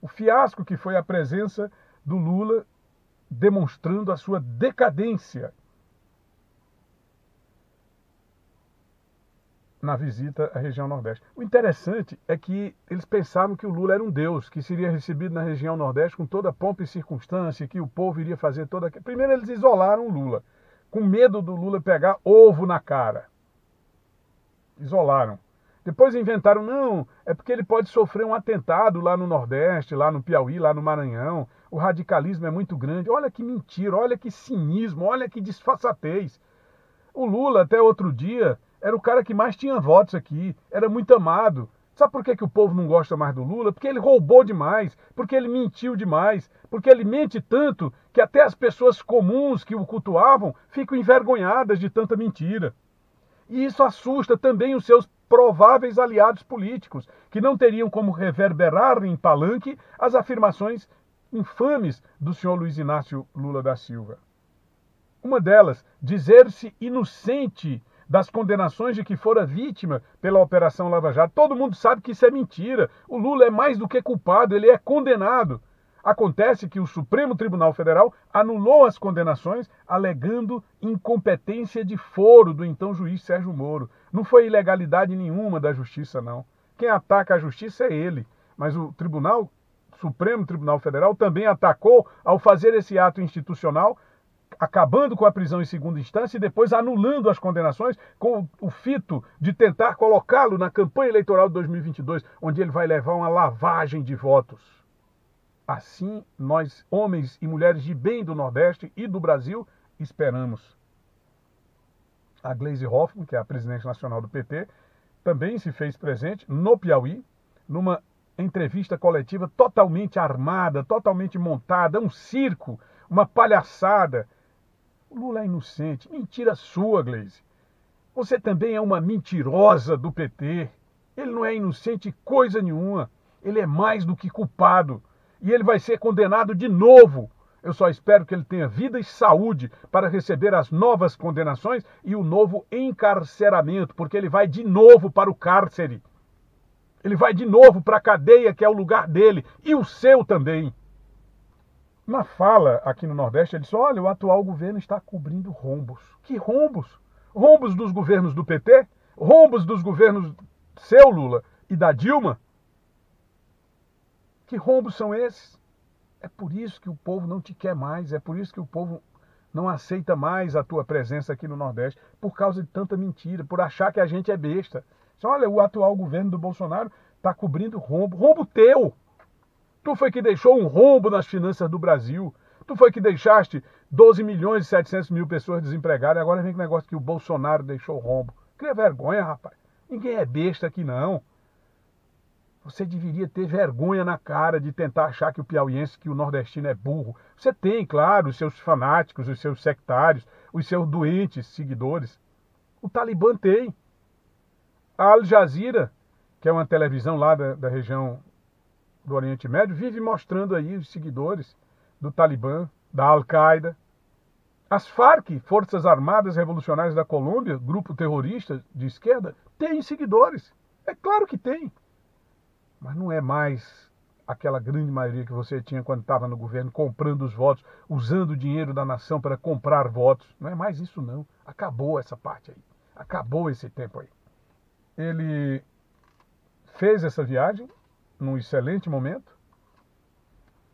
O fiasco que foi a presença do Lula demonstrando a sua decadência na visita à região Nordeste. O interessante é que eles pensavam que o Lula era um deus, que seria recebido na região Nordeste com toda pompa e circunstância, que o povo iria fazer toda. Primeiro eles isolaram o Lula, com medo do Lula pegar ovo na cara. Isolaram. Depois inventaram, não, é porque ele pode sofrer um atentado lá no Nordeste, lá no Piauí, lá no Maranhão. O radicalismo é muito grande. Olha que mentira, olha que cinismo, olha que disfarçatez. O Lula, até outro dia, era o cara que mais tinha votos aqui, era muito amado. Sabe por que, que o povo não gosta mais do Lula? Porque ele roubou demais, porque ele mentiu demais, porque ele mente tanto que até as pessoas comuns que o cultuavam ficam envergonhadas de tanta mentira. E isso assusta também os seus prováveis aliados políticos, que não teriam como reverberar em palanque as afirmações infames do senhor Luiz Inácio Lula da Silva. Uma delas, dizer-se inocente das condenações de que fora vítima pela Operação Lava Jato. Todo mundo sabe que isso é mentira. O Lula é mais do que culpado, ele é condenado. Acontece que o Supremo Tribunal Federal anulou as condenações, alegando incompetência de foro do então juiz Sérgio Moro. Não foi ilegalidade nenhuma da justiça, não. Quem ataca a justiça é ele. Mas o Tribunal Supremo Tribunal Federal também atacou ao fazer esse ato institucional acabando com a prisão em segunda instância e depois anulando as condenações com o fito de tentar colocá-lo na campanha eleitoral de 2022, onde ele vai levar uma lavagem de votos. Assim, nós, homens e mulheres de bem do Nordeste e do Brasil, esperamos. A Gleisi Hoffmann, que é a presidente nacional do PT, também se fez presente no Piauí, numa entrevista coletiva totalmente armada, totalmente montada, um circo, uma palhaçada, o Lula é inocente. Mentira sua, Gleise. Você também é uma mentirosa do PT. Ele não é inocente coisa nenhuma. Ele é mais do que culpado. E ele vai ser condenado de novo. Eu só espero que ele tenha vida e saúde para receber as novas condenações e o novo encarceramento, porque ele vai de novo para o cárcere. Ele vai de novo para a cadeia, que é o lugar dele, e o seu também. Na fala aqui no Nordeste, ele disse: olha, o atual governo está cobrindo rombos. Que rombos? Rombos dos governos do PT? Rombos dos governos seu, Lula, e da Dilma? Que rombos são esses? É por isso que o povo não te quer mais, é por isso que o povo não aceita mais a tua presença aqui no Nordeste, por causa de tanta mentira, por achar que a gente é besta. Olha, o atual governo do Bolsonaro está cobrindo rombo. Rombo teu! Tu foi que deixou um rombo nas finanças do Brasil. Tu foi que deixaste 12 milhões e 700 mil pessoas desempregadas. Agora vem o negócio que o Bolsonaro deixou rombo. Cria vergonha, rapaz. Ninguém é besta aqui, não. Você deveria ter vergonha na cara de tentar achar que o piauiense, que o nordestino é burro. Você tem, claro, os seus fanáticos, os seus sectários, os seus doentes seguidores. O Talibã tem. A Al Jazeera, que é uma televisão lá da, da região do Oriente Médio vive mostrando aí os seguidores do Talibã, da Al-Qaeda. As Farc, Forças Armadas Revolucionárias da Colômbia, grupo terrorista de esquerda, tem seguidores. É claro que tem. Mas não é mais aquela grande maioria que você tinha quando estava no governo, comprando os votos, usando o dinheiro da nação para comprar votos. Não é mais isso, não. Acabou essa parte aí. Acabou esse tempo aí. Ele fez essa viagem, num excelente momento,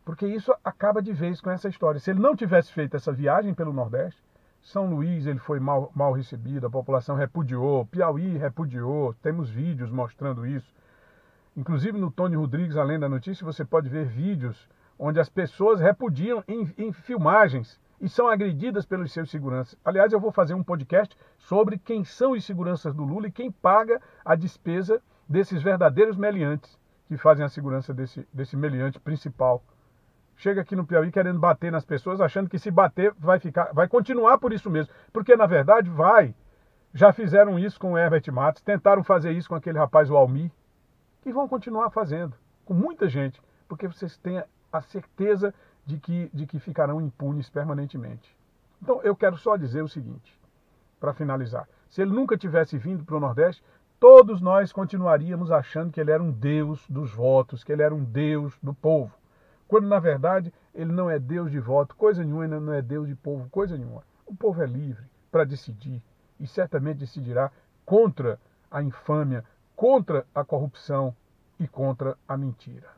porque isso acaba de vez com essa história. Se ele não tivesse feito essa viagem pelo Nordeste, São Luís ele foi mal, mal recebido, a população repudiou, Piauí repudiou, temos vídeos mostrando isso. Inclusive no Tony Rodrigues, além da notícia, você pode ver vídeos onde as pessoas repudiam em, em filmagens e são agredidas pelos seus seguranças. Aliás, eu vou fazer um podcast sobre quem são os seguranças do Lula e quem paga a despesa desses verdadeiros meliantes que fazem a segurança desse, desse meliante principal. Chega aqui no Piauí querendo bater nas pessoas, achando que se bater vai ficar, vai continuar por isso mesmo. Porque na verdade vai. Já fizeram isso com o Herbert Matos, tentaram fazer isso com aquele rapaz, o Almi, e vão continuar fazendo, com muita gente, porque vocês têm a certeza de que, de que ficarão impunes permanentemente. Então eu quero só dizer o seguinte, para finalizar: se ele nunca tivesse vindo para o Nordeste, todos nós continuaríamos achando que ele era um Deus dos votos, que ele era um Deus do povo. Quando na verdade ele não é Deus de voto, coisa nenhuma, ele não é Deus de povo, coisa nenhuma. O povo é livre para decidir e certamente decidirá contra a infâmia, contra a corrupção e contra a mentira.